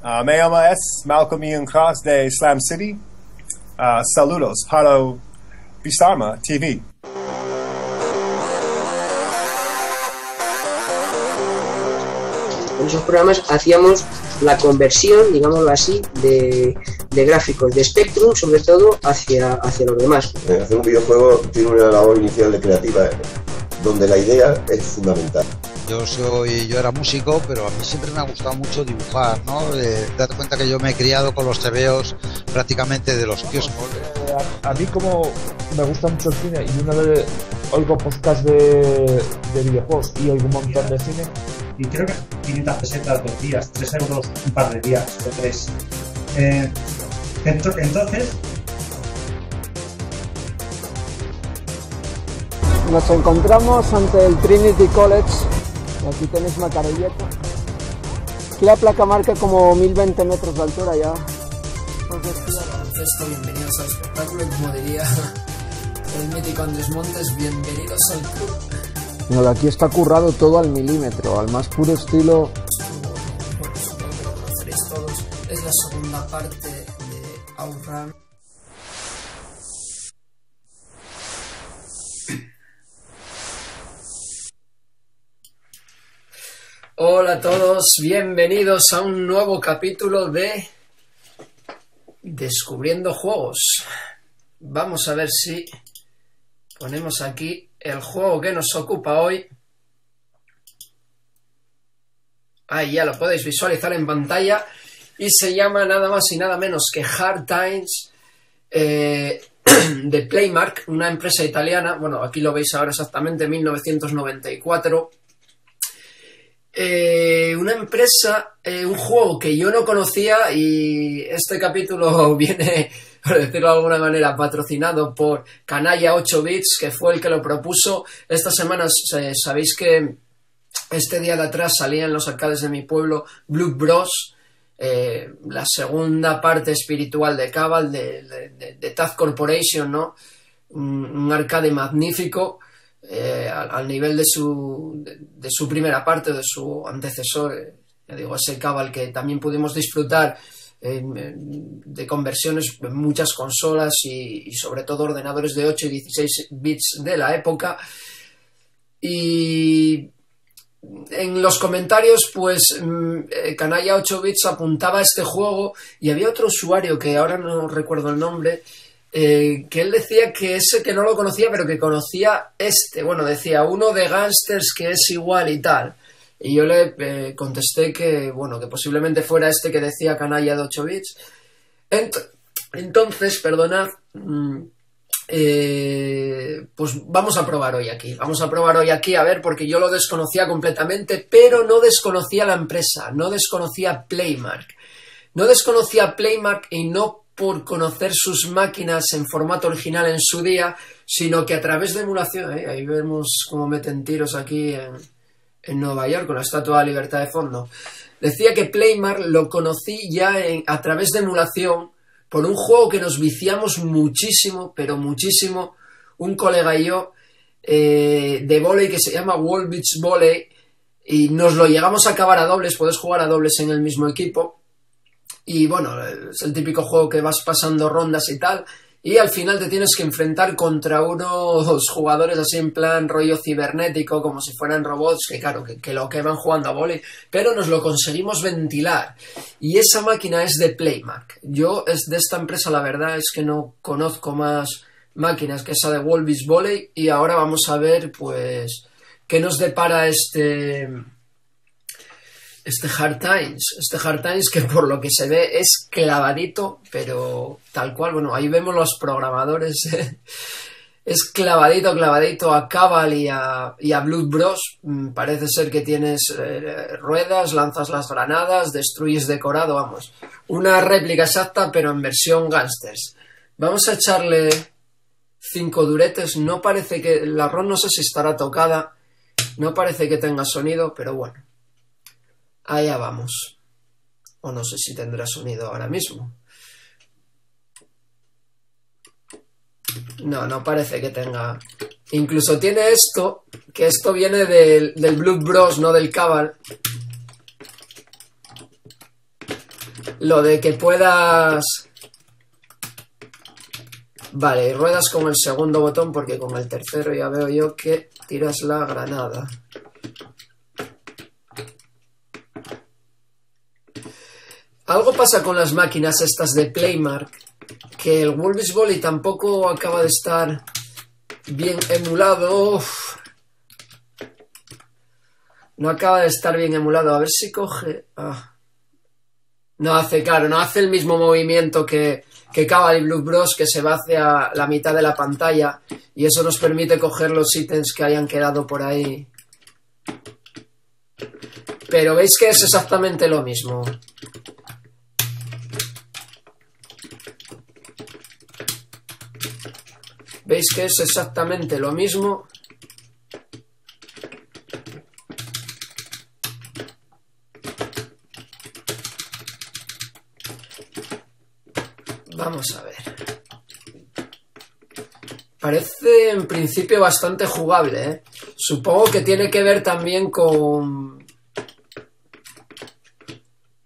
Uh, me llamo es Malcolm Ian Cross de Slam City. Uh, saludos para Bisarma TV. En esos programas hacíamos la conversión, digámoslo así, de, de gráficos de Spectrum, sobre todo, hacia, hacia los demás. Eh, Hacer un videojuego tiene una labor inicial de creativa eh, donde la idea es fundamental. Yo soy, yo era músico, pero a mí siempre me ha gustado mucho dibujar, ¿no? Eh, date cuenta que yo me he criado con los tebeos prácticamente de los kioscos. Eh, a, a mí como me gusta mucho el cine y una vez oigo podcast de, de videojuegos y oigo un montón de cine, y creo que 500 pesetas dos días, 3 euros un par de días o tres. Eh, ento- entonces, Nos encontramos ante el Trinity College. Aquí tenéis Macarelleta. Aquí la placa marca como 1020 metros de altura ya. Bienvenidos al espectáculo y como diría el mítico Andrés Montes, bienvenidos al club. De aquí está currado todo al milímetro, al más puro estilo. Bueno, supongo que lo conoceréis todos. Es la segunda parte de Outrun. Todos, bienvenidos a un nuevo capítulo de Descubriendo Juegos. Vamos a ver si ponemos aquí el juego que nos ocupa hoy. Ahí ya lo podéis visualizar en pantalla. Y se llama nada más y nada menos que Hard Times eh, de Playmark, una empresa italiana. Bueno, aquí lo veis ahora exactamente, 1994. Eh, una empresa, eh, un juego que yo no conocía y este capítulo viene, por decirlo de alguna manera, patrocinado por Canalla 8 Bits, que fue el que lo propuso. Estas semanas eh, sabéis que este día de atrás salía en los arcades de mi pueblo Blue Bros, la segunda parte espiritual de Cabal, de, Taz Corporation, ¿no? Un arcade magnífico eh, al, nivel de su, de, su primera parte, de su antecesor, eh, digo, ese Cabal que también pudimos disfrutar de conversiones en muchas consolas y, y, sobre todo ordenadores de 8 y 16 bits de la época. Y en los comentarios, pues eh, Canalla 8 bits apuntaba a este juego y había otro usuario que ahora no recuerdo el nombre, eh, que él decía que ese que no lo conocía, pero que conocía este. Bueno, decía uno de Gangsters que es igual y tal. Y yo le eh, contesté que, bueno, que posiblemente fuera este que decía canalla de 8 bits. Ent entonces, perdonad, mmm, eh, pues vamos a probar hoy aquí. Vamos a probar hoy aquí, a ver, porque yo lo desconocía completamente, pero no desconocía la empresa, no desconocía Playmark. No desconocía Playmark y no por conocer sus máquinas en formato original en su día, sino que a través de emulación, ¿eh? ahí vemos cómo meten tiros aquí en, Nueva York con la Estatua de la Libertad de fondo. Decía que Playmark lo conocí ya en, a través de emulación por un juego que nos viciamos muchísimo, pero muchísimo, un colega y yo, eh, de volei que se llama Wall Beach Volley, y nos lo llegamos a acabar a dobles, puedes jugar a dobles en el mismo equipo, y bueno, es el típico juego que vas pasando rondas y tal, y al final te tienes que enfrentar contra unos jugadores así en plan rollo cibernético, como si fueran robots, que claro, que, lo que van jugando a volei, pero nos lo conseguimos ventilar. Y esa máquina es de Playmark. Yo es de esta empresa, la verdad es que no conozco más máquinas que esa de Wolvis Volley, y ahora vamos a ver, pues, qué nos depara este este Hard Times, este Hard Times que por lo que se ve es clavadito, pero tal cual, bueno, ahí vemos los programadores, es clavadito, clavadito a Cabal y a, y a Blood Bros, mm, parece ser que tienes eh, ruedas, lanzas las granadas, destruyes decorado, vamos, una réplica exacta pero en versión gangsters. Vamos a echarle cinco duretes, no parece que, la ROM no sé si estará tocada, no parece que tenga sonido, pero bueno. Allá vamos. O no sé si tendrá sonido ahora mismo. No, no parece que tenga. Incluso tiene esto, que esto viene del, del Blood Bros, no del Cabal. lo de que puedas... Vale, ruedas con el segundo botón porque con el tercero ya veo yo que tiras la granada. Algo pasa con las máquinas estas de Playmark, que el Wolves Volley tampoco acaba de estar bien emulado. No acaba de estar bien emulado. A ver si coge... Ah. No hace, claro, no hace el mismo movimiento que, que Cavalry Blue Bros, que se va hacia la mitad de la pantalla y eso nos permite coger los ítems que hayan quedado por ahí. Pero veis que es exactamente lo mismo. Veis que es exactamente lo mismo. Vamos a ver. Parece en principio bastante jugable, ¿eh? Supongo que tiene que ver también con...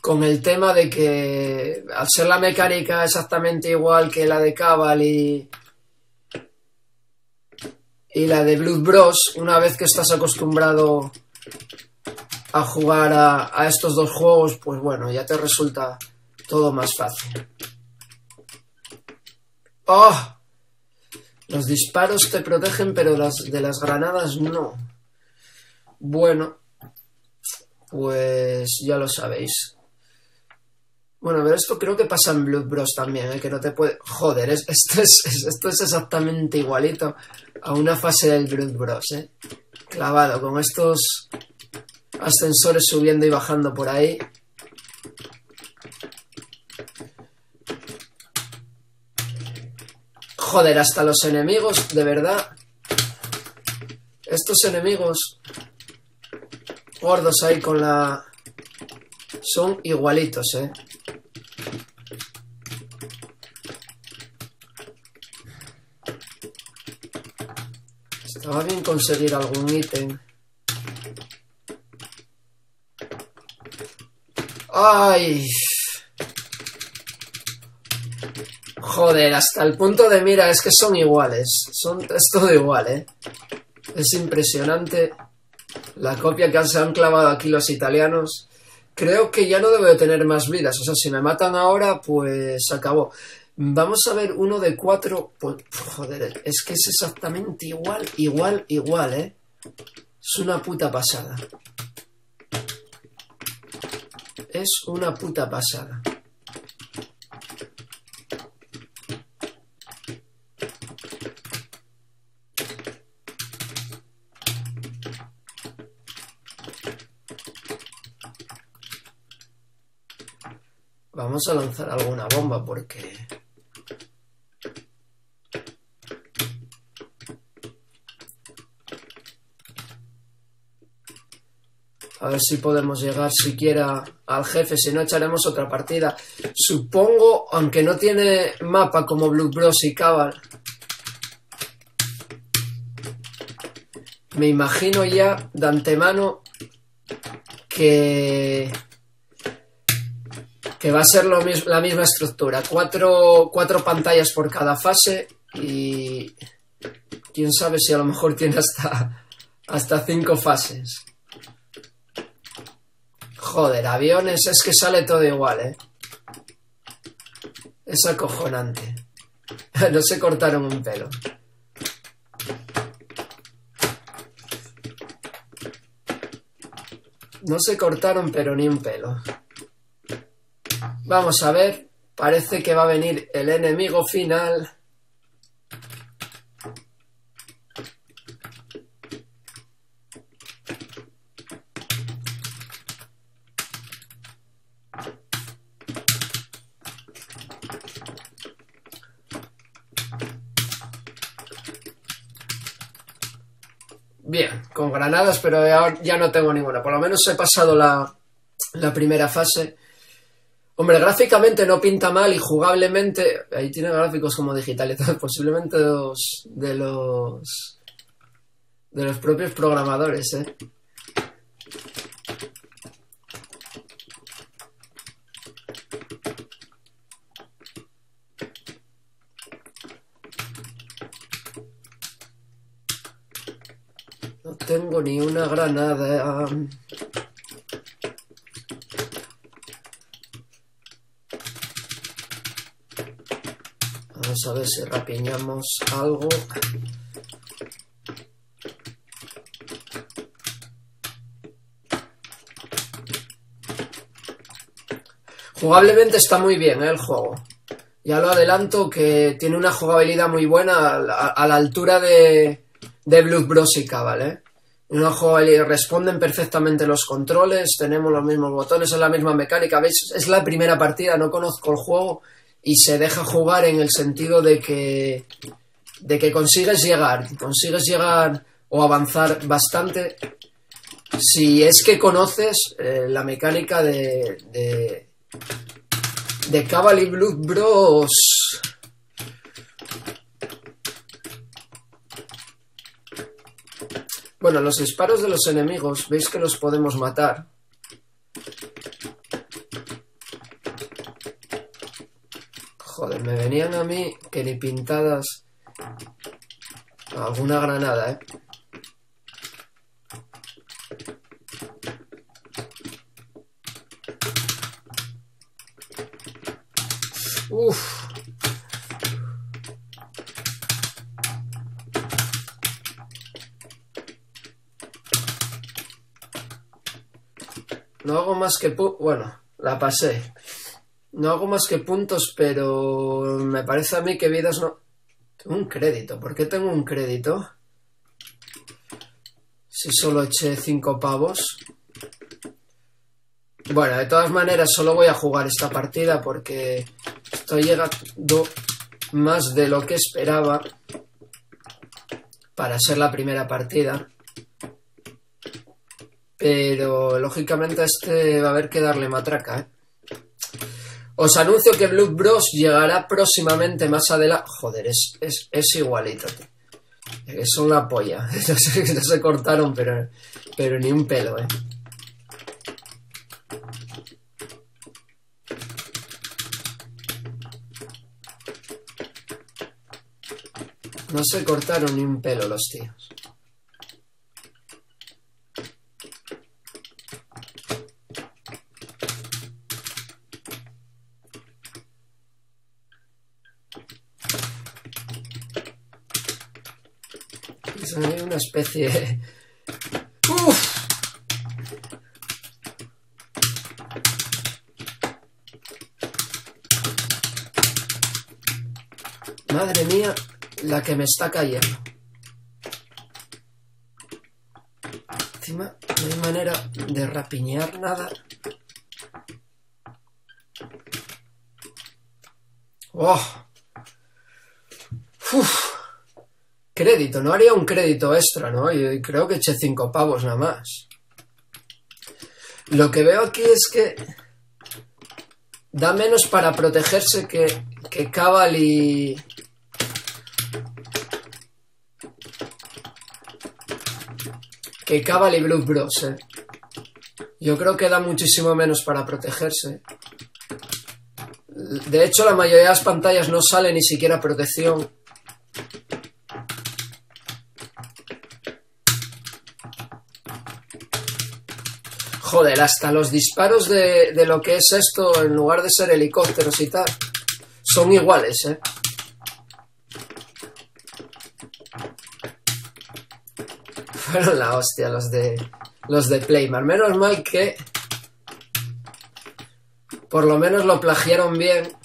Con el tema de que al ser la mecánica exactamente igual que la de Cabal y, y la de Blood Bros, una vez que estás acostumbrado a jugar a, estos dos juegos, pues bueno, ya te resulta todo más fácil. ¡Oh! Los disparos te protegen, pero las de las granadas no. Bueno, pues ya lo sabéis. Bueno, pero esto creo que pasa en Blood Bros también, ¿eh? que no te puede... Joder, es- esto, es, es- esto es exactamente igualito a una fase del Blood Bros, ¿eh? Clavado, con estos ascensores subiendo y bajando por ahí. Joder, hasta los enemigos, de verdad. Estos enemigos gordos ahí con la... Son igualitos, ¿eh? Estaba bien conseguir algún ítem. ¡Ay! Joder, hasta el punto de mira es que son iguales. Son, es todo igual, ¿eh? Es impresionante la copia que se han clavado aquí los italianos. Creo que ya no debo de tener más vidas. O sea, si me matan ahora, pues acabó. Vamos a ver uno de cuatro. Pues, joder, es que es exactamente igual, igual, igual, ¿eh? Es una puta pasada. Es una puta pasada. Vamos a lanzar alguna bomba porque... A ver si podemos llegar siquiera al jefe, si no echaremos otra partida. Supongo, aunque no tiene mapa como Blue Bros y Cabal, me imagino ya de antemano que que va a ser lo mis- la misma estructura. Cuatro, cuatro pantallas por cada fase y quién sabe si a lo mejor tiene hasta, hasta cinco fases. Joder, aviones, es que sale todo igual, ¿eh? Es acojonante. no se cortaron un pelo. No se cortaron pero ni un pelo. Vamos a ver. Parece que va a venir el enemigo final. Bien, con granadas, pero ya, ya no tengo ninguna. Por lo menos he pasado la, la primera fase. Hombre, gráficamente no pinta mal y jugablemente. Ahí tiene gráficos como digitalizados, posiblemente los. de los. de los propios programadores, eh. tengo granada. Vamos a ver si rapiñamos algo. Jugablemente está muy bien ¿eh? el juego. Ya lo adelanto que tiene una jugabilidad muy buena a, la- altura de, de Blues Bros. y ¿eh? Jugabilidad, responden perfectamente los controles, tenemos los mismos botones, es la misma mecánica, ¿veis? Es la primera partida, no conozco el juego y se deja jugar en el sentido de que de que consigues llegar, consigues llegar o avanzar bastante si es que conoces eh, la mecánica de, de, de Cabal y Blood Bros. Bueno, los disparos de los enemigos, veis que los podemos matar. Joder, me venían a mí que ni pintadas alguna granada, ¿eh? Más que... Bueno, la pasé. No hago más que puntos, pero me parece a mí que vidas no... Tengo un crédito. ¿Por qué tengo un crédito? Si solo eché cinco pavos. Bueno, de todas maneras, solo voy a jugar esta partida porque estoy llegando más de lo que esperaba para ser la primera partida. Pero lógicamente a este va a haber que darle matraca, ¿eh? Os anuncio que Blood Bros llegará próximamente más adelante. Joder, es, es, es igualito. Es la polla. No se, no se cortaron, pero, pero ni un pelo, eh. No se cortaron ni un pelo los tíos. Es ahí una especie... Madre mía, la que me está cayendo. Encima, no hay manera de rapiñar nada. ¡Oh! No haría un crédito extra, ¿no? Y creo que eché cinco pavos nada más. Lo que veo aquí es que da menos para protegerse que, que Cabal y... Que Cabal y Blue Bros, eh. Yo creo que da muchísimo menos para protegerse. De hecho, la mayoría de las pantallas no sale ni siquiera protección. Hasta los disparos de, de lo que es esto, en lugar de ser helicópteros y tal, son iguales, ¿eh? Fueron la hostia los de los de Playmar. Menos mal que por lo menos lo plagiaron bien.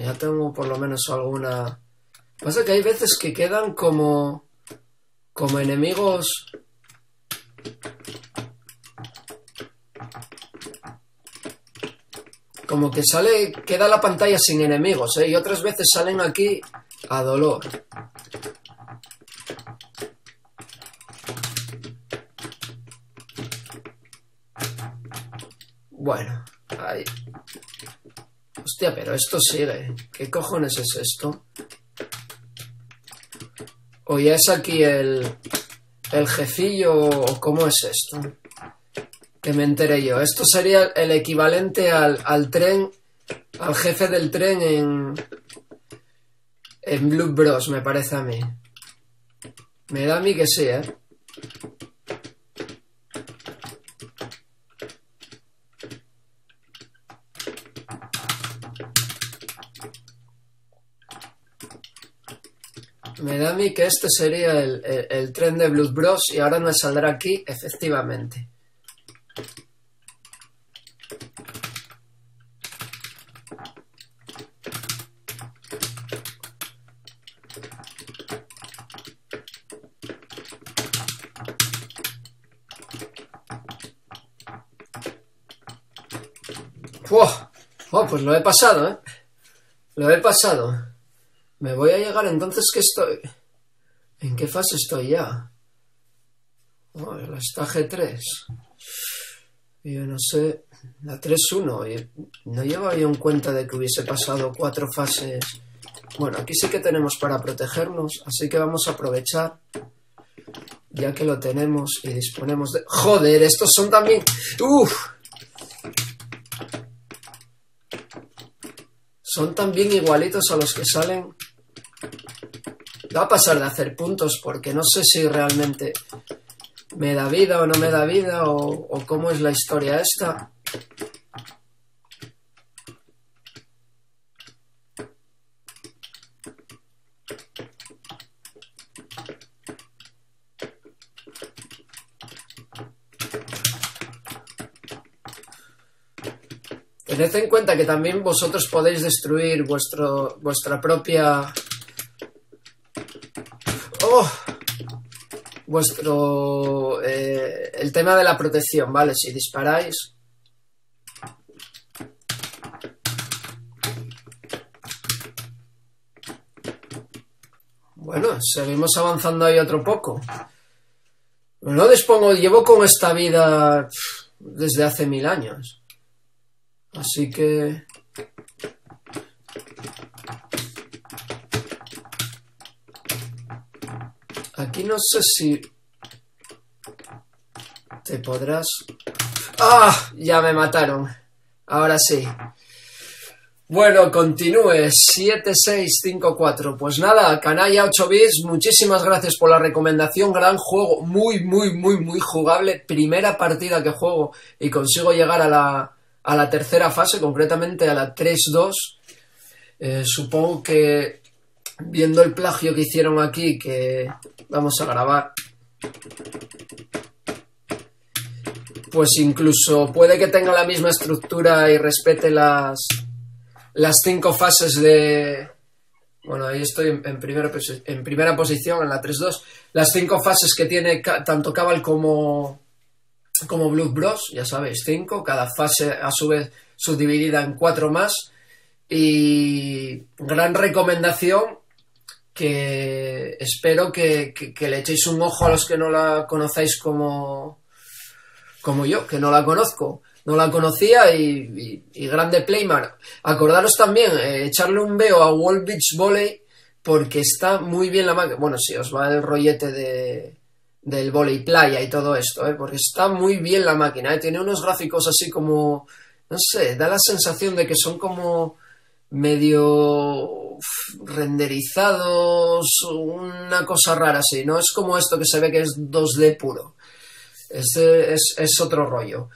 Ya tengo por lo menos alguna. Pasa que hay veces que quedan como. como enemigos. Como que sale. queda la pantalla sin enemigos, ¿eh? Y otras veces salen aquí a dolor. Bueno, ahí. Hostia, pero esto sigue. ¿Qué cojones es esto? ¿O ya es aquí el, el jefillo o cómo es esto? Que me enteré yo. Esto sería el equivalente al, al tren, al jefe del tren en, en Blue Bros, me parece a mí. Me da a mí que sí, ¿eh? Me da a mí que este sería el, el- tren de Blues Bros. y ahora me saldrá aquí, efectivamente. ¡Buah! Oh, pues lo he pasado, ¿eh? Lo he pasado. Me voy a llegar entonces que estoy... ¿En qué fase estoy ya? Oh, la estaje 3. Yo no sé... La 3-1. y No llevaba yo en cuenta de que hubiese pasado cuatro fases. Bueno, aquí sí que tenemos para protegernos, así que vamos a aprovechar. Ya que lo tenemos y disponemos de... ¡Joder! Estos son también... ¡Uf! Son también igualitos a los que salen. Va a pasar de hacer puntos porque no sé si realmente me da vida o no me da vida o, cómo es la historia esta. Tened en cuenta que también vosotros podéis destruir vuestro, vuestra propia... ¡Oh! Vuestro... eh, el tema de la protección, ¿vale? Si disparáis... Bueno, seguimos avanzando ahí otro poco. No dispongo, llevo con esta vida desde hace mil años. Así que... No sé si... Te podrás... ¡Ah! Ya me mataron. Ahora sí. Bueno, continúe. 7654. Pues nada, Canalla 8 bits, muchísimas gracias por la recomendación. Gran juego, muy, muy, muy, muy jugable. Primera partida que juego y consigo llegar a la, a la tercera fase, concretamente a la 3-2. Eh, supongo que viendo el plagio que hicieron aquí, que vamos a grabar, pues incluso puede que tenga la misma estructura y respete las, las cinco fases de... Bueno, ahí estoy en, primera, en primera posición, en la 3-2. Las cinco fases que tiene tanto Cabal como, como Blues Bros, ya sabéis, cinco, cada fase a su vez subdividida en cuatro más. Y gran recomendación que espero que, le echéis un ojo a los que no la conocéis como, como yo, que no la conozco. No la conocía y, grande Playman. Acordaros también, eh, echarle un veo a Wall Beach Volley porque está muy bien la máquina. Bueno, si os va el rollete de, del volei playa y todo esto, ¿eh? porque está muy bien la máquina. ¿eh? Tiene unos gráficos así como, no sé, da la sensación de que son como medio renderizados, una cosa rara así. No es como esto que se ve que es 2D puro. Este es, es otro rollo.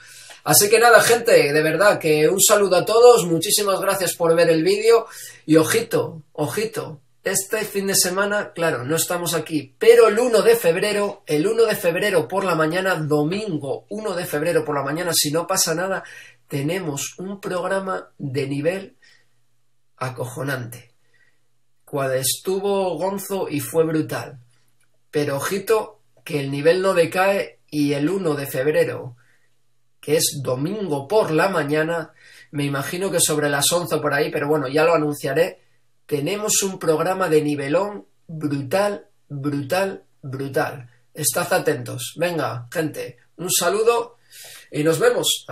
Así que nada, gente, de verdad que un saludo a todos, muchísimas gracias por ver el vídeo y ojito, ojito, este fin de semana, claro, no estamos aquí, pero el 1 de febrero, el 1 de febrero por la mañana, domingo 1 de febrero por la mañana, si no pasa nada, tenemos un programa de nivel acojonante, cual estuvo Gonzo y fue brutal. Pero ojito que el nivel no decae y el 1 de febrero que es domingo por la mañana, me imagino que sobre las 11 por ahí, pero bueno, ya lo anunciaré, tenemos un programa de nivelón brutal, brutal, brutal. Estad atentos. Venga, gente, un saludo y nos vemos.